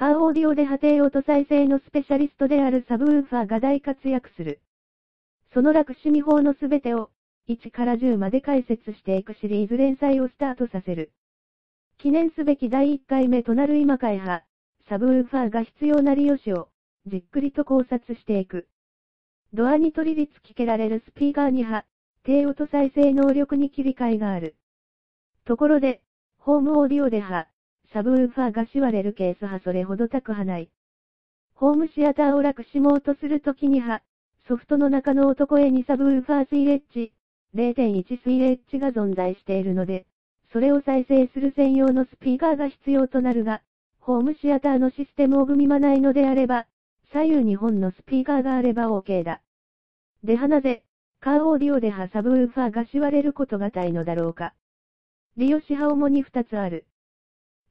カーオーディオで波形音再生のスペシャリストであるサブウーファーが大活躍する。その楽趣味法のすべてを、1から10まで解説していくシリーズ連載をスタートさせる。記念すべき第1回目となる今開派、サブウーファーが必要な利用しを、じっくりと考察していく。ドアに取り付けられるスピーカーには、低音再生能力に切り替えがある。ところで、ホームオーディオでは、サブウーファーがしわれるケースはそれほど高はない。ホームシアターを楽しもうとするときには、ソフトの中の男へにサブウーファースイレッジ、0.1スイレッジが存在しているので、それを再生する専用のスピーカーが必要となるが、ホームシアターのシステムを組まないのであれば、左右2本のスピーカーがあれば OK だ。ではなぜ、カーオーディオではサブウーファーがしわれることがたいのだろうか。利用し派主に2つある。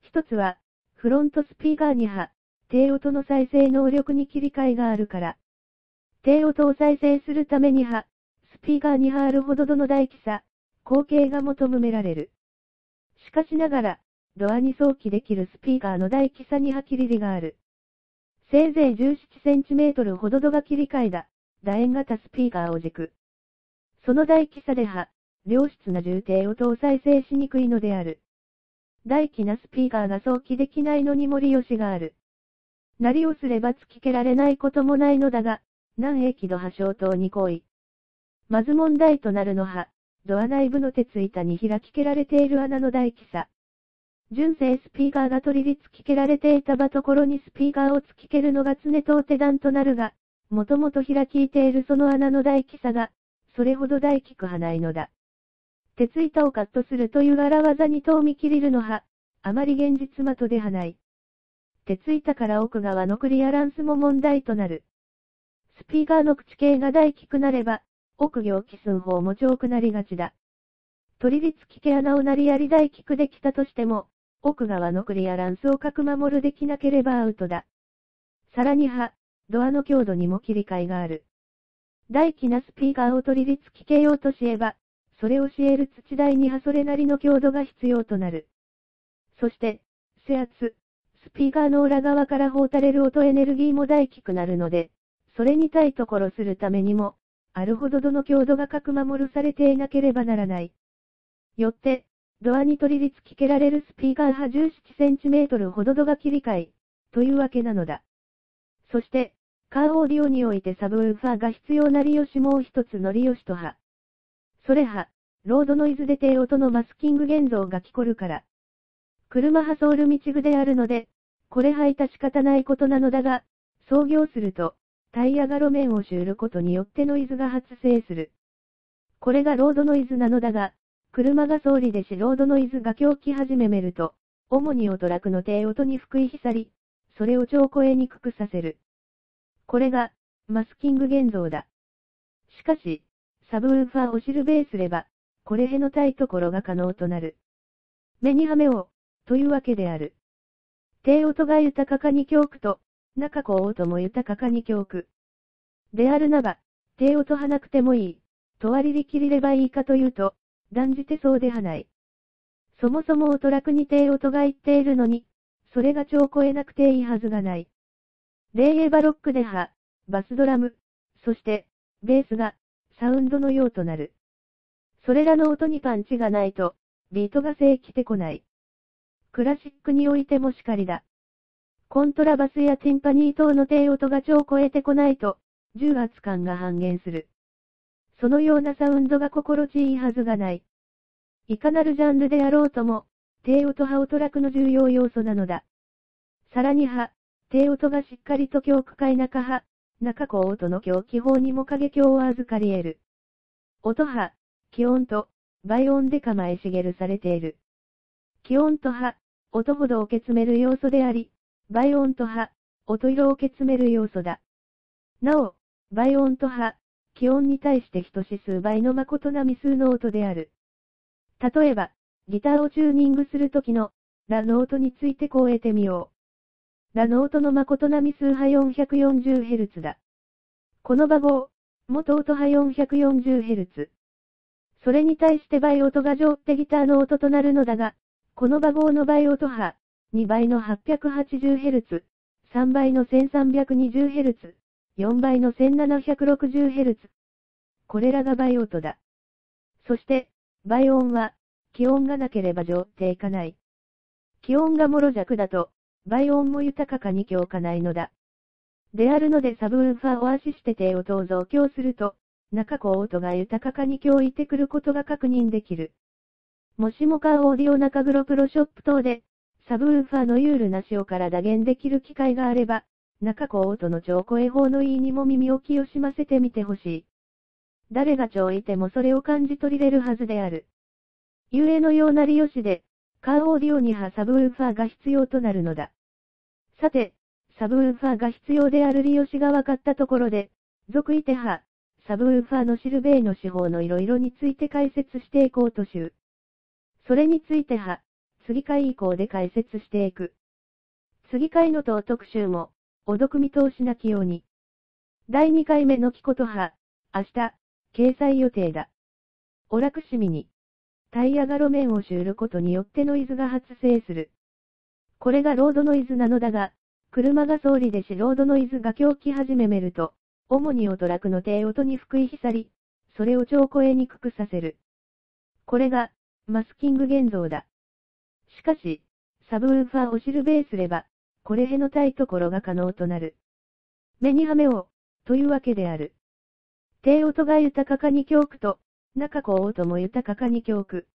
一つは、フロントスピーカーには、低音の再生能力に切り替えがあるから。低音を再生するためには、スピーカーにあるほどどの大きさ、口径が求められる。しかしながら、ドアに装起できるスピーカーの大きさには切りりがある。せいぜい17センチメートルほど度が切り替えだ、楕円型スピーカーを軸。その大きさでは、良質な重低音を再生しにくいのである。大きなスピーカーが装起できないのにも利用しがある。なりをすれば突きけられないこともないのだが、何駅度破傷等に行為。まず問題となるのは、ドア内部の鉄板に開きけられている穴の大きさ。純正スピーカーが取り付きけられていた場ところにスピーカーを突きけるのが常と手段となるが、もともと開きいているその穴の大きさが、それほど大きくはないのだ。鉄板をカットするという荒技に遠見切れるのは、あまり現実的ではない。鉄板から奥側のクリアランスも問題となる。スピーカーの口径が大きくなれば、奥行き寸法も超くなりがちだ。取り付き毛穴をなりやり大きくできたとしても、奥側のクリアランスをく守るできなければアウトだ。さらには、ドアの強度にも切り替えがある。大きなスピーカーを取り付きけようとしえば、それを教える土台にはそれなりの強度が必要となる。そして、制圧、スピーカーの裏側から放たれる音エネルギーも大きくなるので、それに対ところするためにも、あるほどどの強度がく守るされていなければならない。よって、ドアに取り付けられるスピーカー波1 7トルほど度が切り替え、というわけなのだ。そして、カーオーディオにおいてサブウーファーが必要な利用しもう一つの利用しとは、それは、ロードノイズで低音のマスキング現像が聞こるから。車はソウル道具であるので、これは致し方ないことなのだが、創業すると、タイヤが路面を修ることによってノイズが発生する。これがロードノイズなのだが、車が総理でしロードノイズが狂気始めめると、主にオトラクの低音に福井ひさり、それを超声にくくさせる。これが、マスキング現像だ。しかし、サブウーファーを知るベースれば、これへのたいところが可能となる。目にはめを、というわけである。低音が豊かに教区と、中高音も豊かに教区。であるなら、低音はなくてもいい、と割り切ればいいかというと、断じてそうではない。そもそもおとらくに低音が言っているのに、それが超超えなくていいはずがない。レイエバロックでは、バスドラム、そして、ベースが、サウンドのようとなる。それらの音にパンチがないと、ビートが正規てこない。クラシックにおいてもしかりだ。コントラバスやティンパニー等の低音が超超えてこないと、重圧感が半減する。そのようなサウンドが心地いいはずがない。いかなるジャンルであろうとも、低音派音楽の重要要素なのだ。さらには、低音がしっかりと強区界中派、中高音の強気法にも影響を預かり得る。音波、気温と、倍音で構えしげるされている。気温と波、音ほどをけつめる要素であり、倍音と波、音色を受けつめる要素だ。なお、倍音と波、気温に対して等し数倍の誠な未数の音である。例えば、ギターをチューニングするときの、ラの音についてこう得てみよう。ラノートの誠なみ数波 440Hz だ。この馬号、元音波 440Hz。それに対して倍音が上ってギターの音となるのだが、この馬号の倍音波、2倍の 880Hz、3倍の 1320Hz、4倍の 1760Hz。これらが倍音だ。そして、倍音は、気温がなければ上っていかない。気温がもろ弱だと、倍音も豊かかに強かないのだ。であるのでサブウーファーを足して低音を増強すると、中高音が豊かかに強いてくることが確認できる。もしもカーオーディオ中黒プロショップ等で、サブウーファーのユールなしをから打言できる機会があれば、中高音の超声法の意にも耳を清しませてみてほしい。誰が超いてもそれを感じ取りれるはずである。ゆえのような利用しで、カーオーディオにはサブウーファーが必要となるのだ。さて、サブウーファーが必要である利用しが分かったところで、続いては、サブウーファーのシルベイの手法のいろいろについて解説していこうとしゅうそれについては、次回以降で解説していく。次回の当特集も、お読見通しなきように。第2回目のキコトは、明日、掲載予定だ。オラクシミに、タイヤが路面を修ることによってノイズが発生する。これがロードノイズなのだが、車が総理でしロードノイズが狂気始めめると、主にオトラクの低音に福井ひさり、それを超声にくくさせる。これが、マスキング現像だ。しかし、サブウーファーを知るベースれば、これへのたいところが可能となる。目にはめを、というわけである。低音が豊かに教区と、中高音も豊かに教区。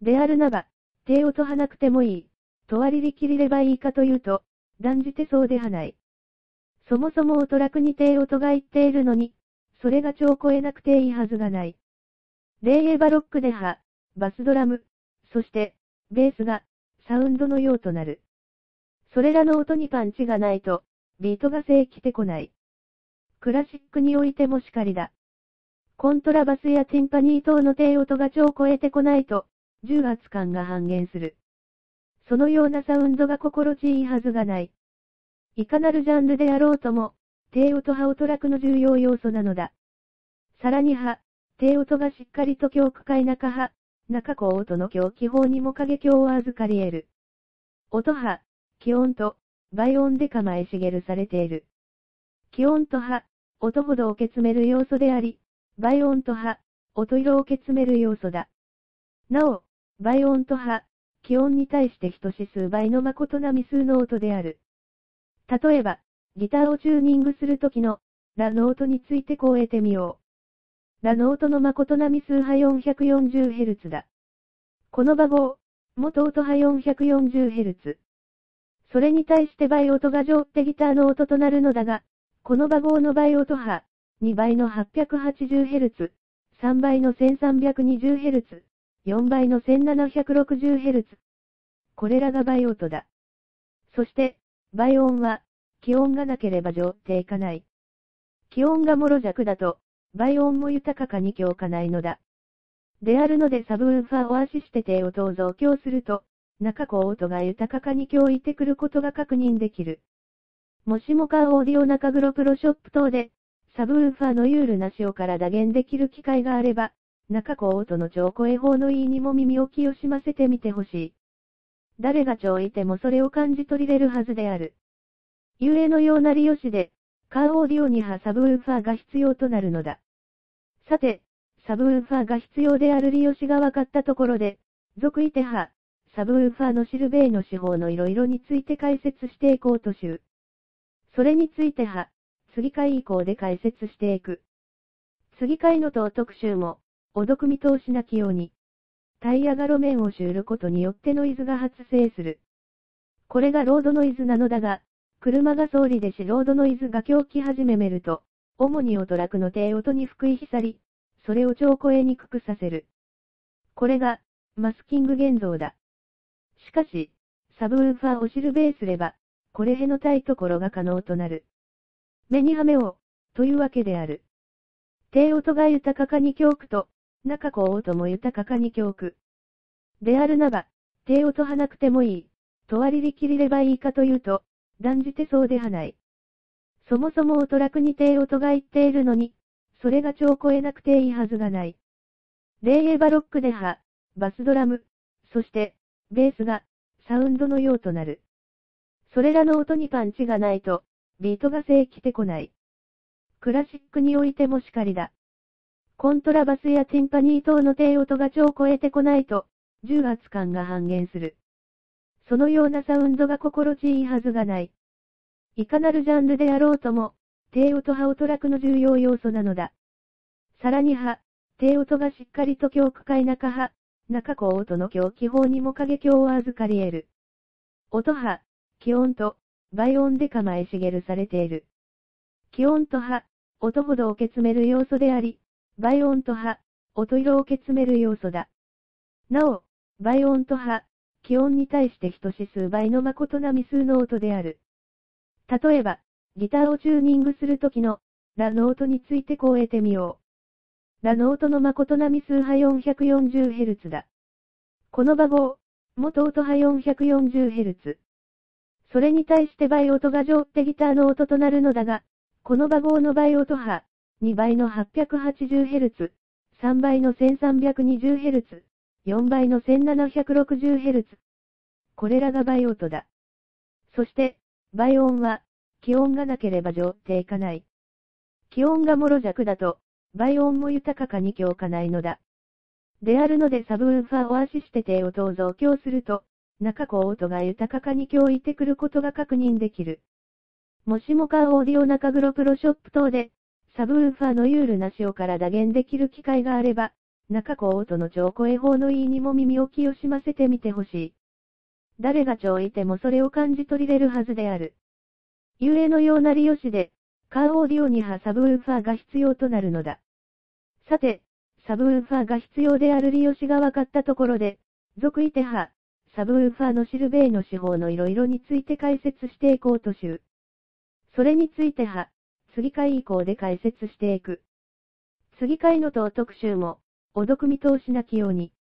であるなば、低音はなくてもいい、と割り切りればいいかというと、断じてそうではない。そもそもおトラクに低音が言っているのに、それが超超えなくていいはずがない。レイエバロックでは、バスドラム、そして、ベースが、サウンドのようとなる。それらの音にパンチがないと、ビートが正規てこない。クラシックにおいてもしかりだ。コントラバスやティンパニー等の低音が超超えてこないと、重圧感が半減する。そのようなサウンドが心地いいはずがない。いかなるジャンルであろうとも、低音ハオトラクの重要要素なのだ。さらには、低音がしっかりと強区界中派、中高音の強気法にも影響を預かり得る。音派、気温と、倍音で構え茂るされている。気温と派、音ほどをけつめる要素であり、倍音と派、音色を受けつめる要素だ。なお、倍音と派、気温に対して等し数倍の誠な未数の音である。例えば、ギターをチューニングするときの、ラノートについてこう得てみよう。ラノートの誠な未数波 440Hz だ。この馬号、元音波 440Hz。それに対して倍音が上ってギターの音となるのだが、この馬号の倍音波、2倍の 880Hz、3倍の 1320Hz、4倍の 1760Hz。これらが倍音だ。そして、倍音は、気温がなければ上っていかない。気温がもろ弱だと、倍音も豊かかに強かないのだ。であるのでサブウーファーを足して低音を増強すると、中高音が豊かかに強いてくることが確認できる。もしもカーオーディオ中黒プロショップ等で、サブウーファーのユールなしをから打言できる機会があれば、中高音の超声法の意にも耳を清しませてみてほしい。誰が超いてもそれを感じ取りれるはずである。ゆえのような利用しで、カーオーディオにはサブウーファーが必要となるのだ。さて、サブウーファーが必要である利用しが分かったところで、続いては、サブウーファーのシルベイの手法のいろいろについて解説していこうとしゅう。それについては、次回以降で解説していく。次回の当特集も、お読み通しなきように。タイヤが路面を修ることによってノイズが発生する。これがロードノイズなのだが、車が総理でしロードノイズが狂気始めめると、主にオトラクの低音に福井ひさり、それを超声にくくさせる。これが、マスキング現像だ。しかし、サブウーファーを知るベースれば、これへのたいところが可能となる。目にはめを、というわけである。低音が豊かに強くと、中高音も豊かに教区。であるなば、低音はなくてもいい、と割り切りればいいかというと、断じてそうではない。そもそもおトラクに低音が言っているのに、それが超超えなくていいはずがない。レイエバロックでは、バスドラム、そして、ベースが、サウンドのようとなる。それらの音にパンチがないと、ビートが正規てこない。クラシックにおいてもしかりだ。コントラバスやティンパニー等の低音が超超えてこないと、重圧感が半減する。そのようなサウンドが心地いいはずがない。いかなるジャンルであろうとも、低音派音楽の重要要素なのだ。さらに派、低音がしっかりと強区界中派、中高音の強気法にも影響を預かり得る。音派、気音と、倍音で構え茂るされている。気音と派、音ほどをけつめる要素であり、倍音と派、音色を受けつめる要素だ。なお、倍音と派、気音に対して等し数倍の誠な未数の音である。例えば、ギターをチューニングするときの、ラの音についてこう得てみよう。ラの音の誠な未数派 440Hz だ。この馬号、元音派 440Hz。それに対して倍音が上ってギターの音となるのだが、この馬号の倍音波、2倍の 880Hz、3倍の 1320Hz、4倍の 1760Hz。これらが倍音だ。そして、倍音は、気温がなければ上っていかない。気温がもろ弱だと、倍音も豊かかに強かないのだ。であるのでサブウーファーを足して低音を増強すると、中高音が豊かかに強いてくることが確認できる。もしもカーオーディオ中黒プロショップ等で、サブウーファーのユールなしをから打言できる機会があれば、中高音の超声法の意にも耳を清しませてみてほしい。誰が超いてもそれを感じ取りれるはずである。ゆえのような利用しで、カーオーディオにはサブウーファーが必要となるのだ。さて、サブウーファーが必要である利用しが分かったところで、続いては、サブウーファーのシルベイの手法のいろいろについて解説していこうとしゅう。それについては、次回以降で解説していく。次回の党特集も、お読見通しなきように。